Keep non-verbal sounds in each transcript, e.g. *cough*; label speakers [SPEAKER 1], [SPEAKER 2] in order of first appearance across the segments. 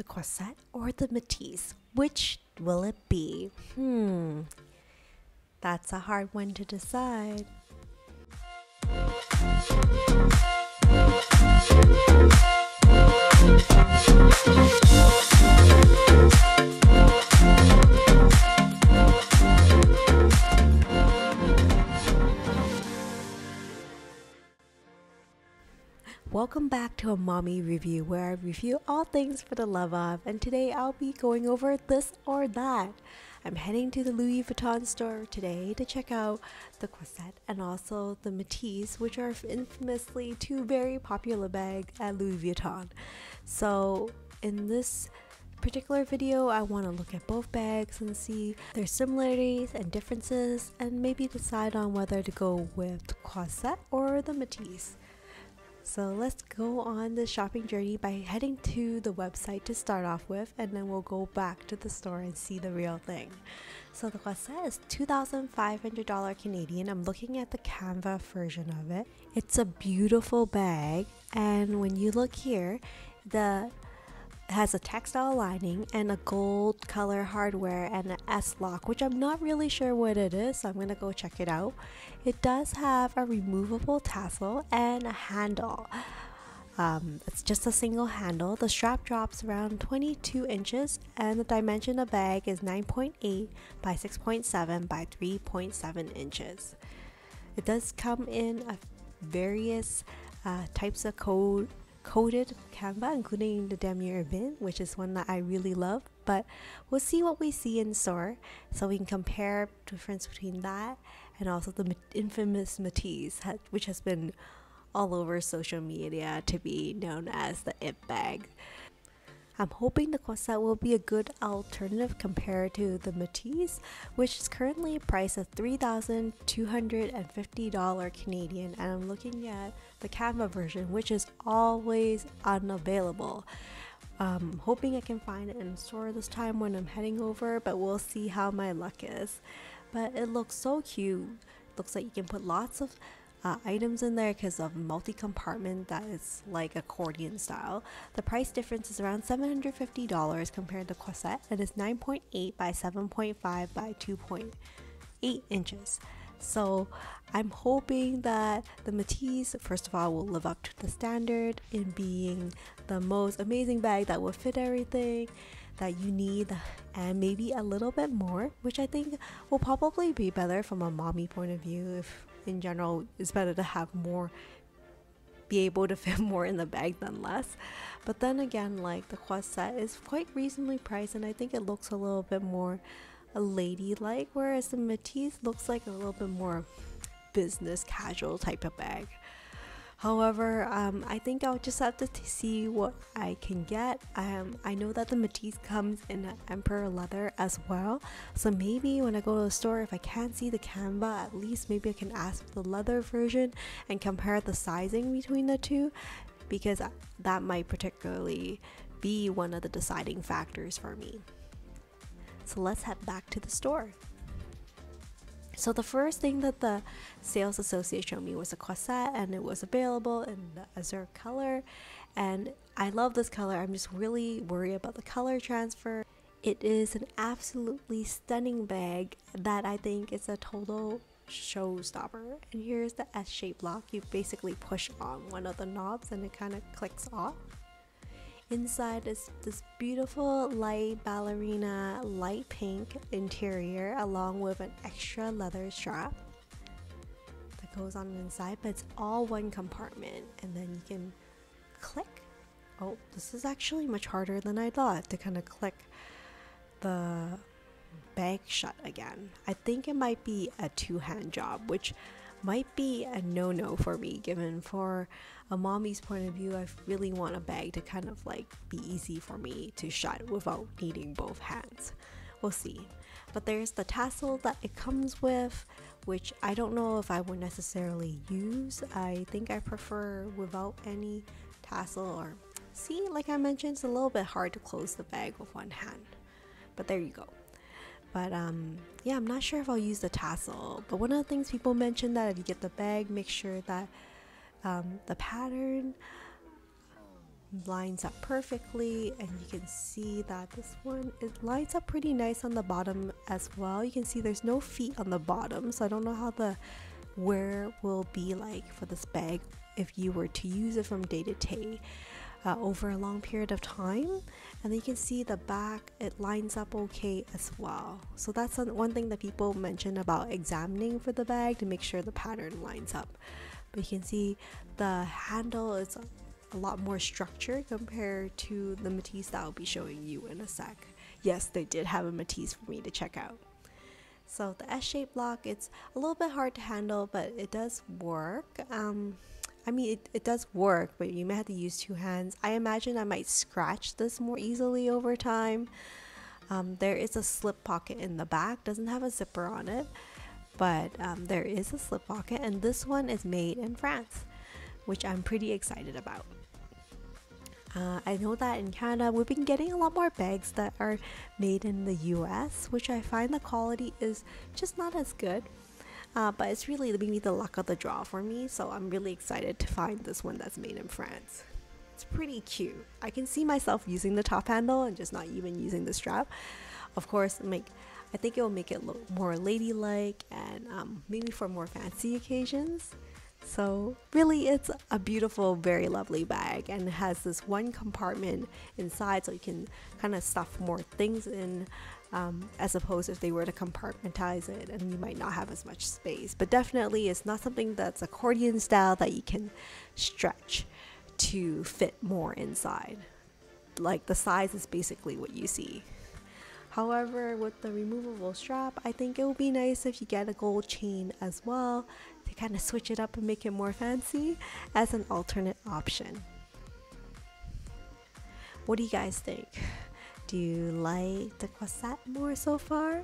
[SPEAKER 1] the Croisette or the Metis? Which will it be? Hmm, that's a hard one to decide. Welcome back to a mommy review where I review all things for the love of, and today I'll be going over this or that. I'm heading to the Louis Vuitton store today to check out the Croisette and also the Metis, which are infamously two very popular bags at Louis Vuitton. So, in this particular video, I want to look at both bags and see their similarities and differences, and maybe decide on whether to go with the Croisette or the Metis. So let's go on the shopping journey by heading to the website to start off with, and then we'll go back to the store and see the real thing. So the Croisette is $2,500 Canadian. I'm looking at the Canva version of it. It's a beautiful bag, and when you look here, the has a textile lining and a gold color hardware and an S lock, which I'm not really sure what it is, so I'm gonna go check it out. It does have a removable tassel and a handle. Um, it's just a single handle. The strap drops around 22 inches, and the dimension of the bag is 9.8 by 6.7 by 3.7 inches. It does come in various uh, types of code coated canva, including the Damier Ebene, which is one that I really love. But we'll see what we see in store so we can compare difference between that and also the infamous Metis, which has been all over social media to be known as the it bag. I'm hoping the Croisette will be a good alternative compared to the Metis, which is currently priced at $3,250 Canadian, and I'm looking at the Canva version, which is always unavailable. Um, hoping I can find it in store this time when I'm heading over, but we'll see how my luck is. But it looks so cute. Looks like you can put lots of uh, items in there because of multi-compartment that is like accordion style. The price difference is around $750 compared to Croisette and is 9.8 by 7.5 by 2.8 inches. So I'm hoping that the Metis, first of all, will live up to the standard in being the most amazing bag that will fit everything that you need and maybe a little bit more, which I think will probably be better from a mommy point of view if in general it's better to have more be able to *laughs* fit more in the bag than less. But then again, like the Croisette is quite reasonably priced, and I think it looks a little bit more ladylike, whereas the Metis looks like a little bit more business casual type of bag. However, um, I think I'll just have to see what I can get. Um, I know that the Metis comes in Empreinte leather as well, so maybe when I go to the store, if I can't see the Canva, at least maybe I can ask for the leather version and compare the sizing between the two, because that might particularly be one of the deciding factors for me. So let's head back to the store. So the first thing that the sales associate showed me was a Croisette and it was available in the azure color and I love this color. I'm just really worried about the color transfer. It is an absolutely stunning bag that I think is a total showstopper. And here's the S-shaped lock. You basically push on one of the knobs and it kind of clicks off. Inside is this beautiful light ballerina light pink interior along with an extra leather strap that goes on the inside, but it's all one compartment and then you can click. Oh, this is actually much harder than I thought to kind of click the bag shut again. I think it might be a two hand job, which might be a no no for me given for a mommy's point of view, I really want a bag to kind of like be easy for me to shut without needing both hands. We'll see. But there's the tassel that it comes with, which I don't know if I would necessarily use. I think I prefer without any tassel or see, like I mentioned, it's a little bit hard to close the bag with one hand. But there you go. But um, yeah, I'm not sure if I'll use the tassel. But one of the things people mention that if you get the bag, make sure that um, the pattern lines up perfectly and you can see that this one it lines up pretty nice on the bottom as well you can see there's no feet on the bottom so I don't know how the wear will be like for this bag if you were to use it from day to day uh, over a long period of time. And you can see the back it lines up okay as well. So that's one thing that people mention about examining for the bag to make sure the pattern lines up. But you can see the handle is a lot more structured compared to the Metis that I'll be showing you in a sec. Yes they did have a Metis for me to check out. So the S-shaped lock it's a little bit hard to handle but it does work. Um, I mean, it, it does work, but you may have to use two hands. I imagine I might scratch this more easily over time. Um, there is a slip pocket in the back, doesn't have a zipper on it, but um, there is a slip pocket, and this one is made in France, which I'm pretty excited about. Uh, I know that in Canada, we've been getting a lot more bags that are made in the US, which I find the quality is just not as good. Uh, but it's really maybe the luck of the draw for me, so I'm really excited to find this one that's made in France. It's pretty cute. I can see myself using the top handle and just not even using the strap. Of course, make I think it will make it look more ladylike and um, maybe for more fancy occasions. So really it's a beautiful, very lovely bag and has this one compartment inside so you can kind of stuff more things in um, as opposed if they were to compartmentize it and you might not have as much space. But definitely, it's not something that's accordion style that you can stretch to fit more inside. Like the size is basically what you see. However, with the removable strap, I think it would be nice if you get a gold chain as well to kind of switch it up and make it more fancy as an alternate option. What do you guys think? Do you like the Croisette more so far?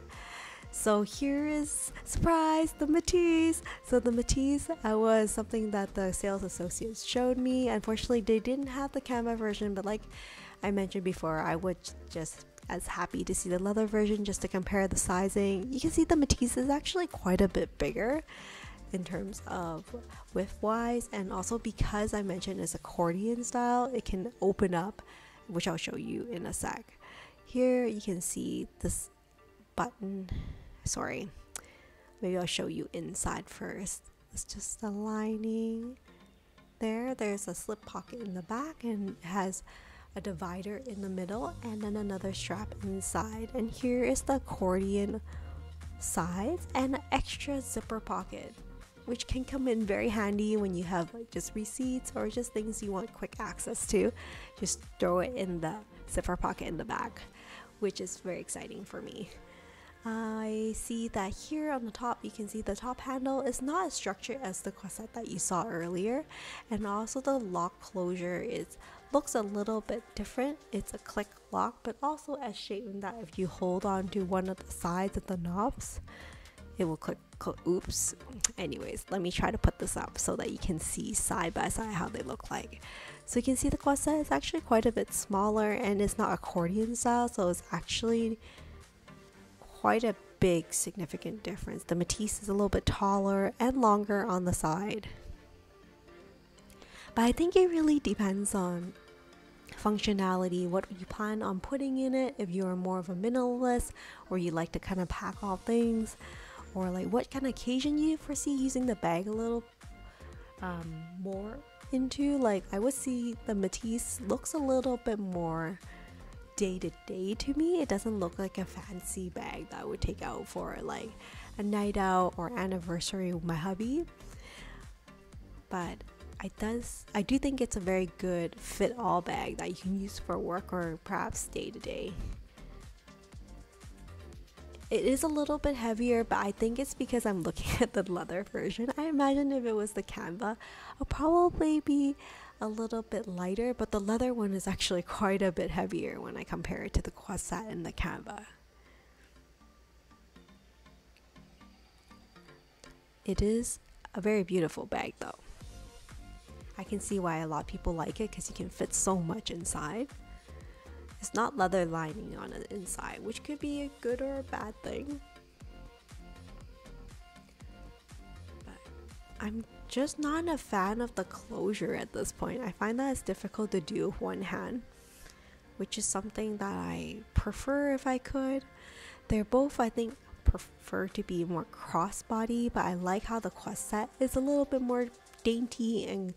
[SPEAKER 1] So here is surprise the Metis. So the Metis uh, was something that the sales associates showed me. Unfortunately, they didn't have the canvas version, but like I mentioned before, I would just as happy to see the leather version just to compare the sizing. You can see the Metis is actually quite a bit bigger in terms of width wise, and also because I mentioned it's accordion style, it can open up, which I'll show you in a sec. Here you can see this button. Sorry, maybe I'll show you inside first. It's just the lining there. There's a slip pocket in the back and has a divider in the middle and then another strap inside. And here is the accordion size and an extra zipper pocket which can come in very handy when you have like just receipts or just things you want quick access to. Just throw it in the zipper pocket in the back which is very exciting for me. I see that here on the top you can see the top handle is not as structured as the Croisette that you saw earlier and also the lock closure is looks a little bit different it's a click lock but also as shaped that if you hold on to one of the sides of the knobs it will click oops anyways let me try to put this up so that you can see side by side how they look like so you can see the Croisette is actually quite a bit smaller and it's not accordion style, so it's actually quite a big significant difference. The Metis is a little bit taller and longer on the side. But I think it really depends on functionality, what you plan on putting in it, if you're more of a minimalist or you like to kind of pack all things, or like what kind of occasion you foresee using the bag a little um, more into. Like I would see the Metis looks a little bit more day to day to me. It doesn't look like a fancy bag that I would take out for like a night out or anniversary with my hubby. But I does I do think it's a very good fit all bag that you can use for work or perhaps day to day. It is a little bit heavier, but I think it's because I'm *laughs* looking at the leather version. I imagine if it was the Canva, I'll probably be a little bit lighter, but the leather one is actually *laughs* quite a bit heavier when I compare it to the Croisette and the Canva. It is a very beautiful bag though. I can see why a lot of people like it because you can fit so much inside. It's not leather lining on the inside, which could be a good or a bad thing. But I'm just not a fan of the closure at this point. I find that it's difficult to do with one hand, which is something that I prefer if I could. They're both, I think, prefer to be more crossbody, but I like how the Croisette is a little bit more dainty and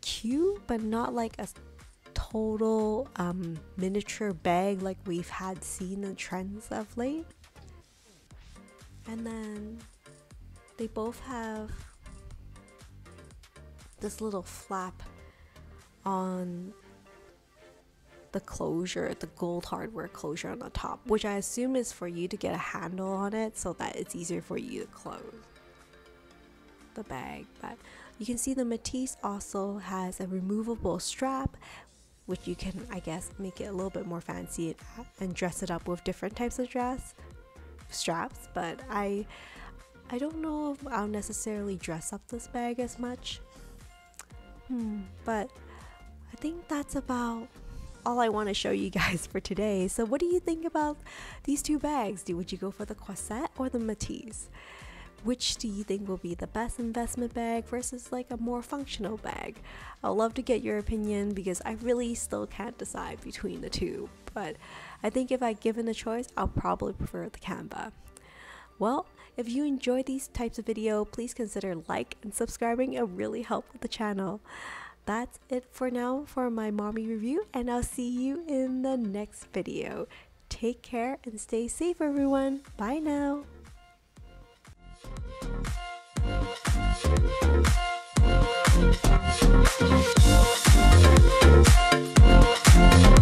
[SPEAKER 1] cute, but not like a total um, miniature bag like we've had seen in trends of late. And then they both have this little flap on the closure, the gold hardware closure on the top, which I assume is for you to get a handle on it so that it's easier for you to close the bag. But you can see the Metis also has a removable strap, which you can, I guess, make it a little bit more fancy and dress it up with different types of dress straps. But I, I don't know if I'll necessarily dress up this bag as much. Hmm, but I think that's about all I want to show you guys for today. So what do you think about these two bags? Do would you go for the Croisette or the Metis? Which do you think will be the best investment bag versus like a more functional bag? I'd love to get your opinion because I really still can't decide between the two. But I think if I given a choice, I'll probably prefer the Canva. Well, if you enjoy these types of video, please consider like and subscribing. It really help with the channel that's it for now for my mommy review and I'll see you in the next video. Take care and stay safe everyone. Bye now. Thank you.